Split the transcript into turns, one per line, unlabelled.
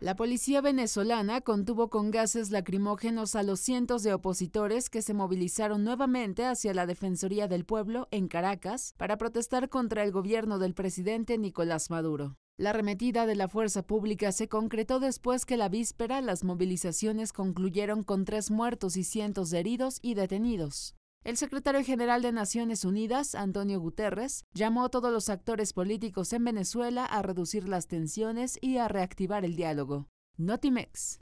La policía venezolana contuvo con gases lacrimógenos a los cientos de opositores que se movilizaron nuevamente hacia la Defensoría del Pueblo en Caracas para protestar contra el gobierno del presidente Nicolás Maduro. La arremetida de la fuerza pública se concretó después que la víspera las movilizaciones concluyeron con tres muertos y cientos de heridos y detenidos. El secretario general de Naciones Unidas, Antonio Guterres, llamó a todos los actores políticos en Venezuela a reducir las tensiones y a reactivar el diálogo. Notimex.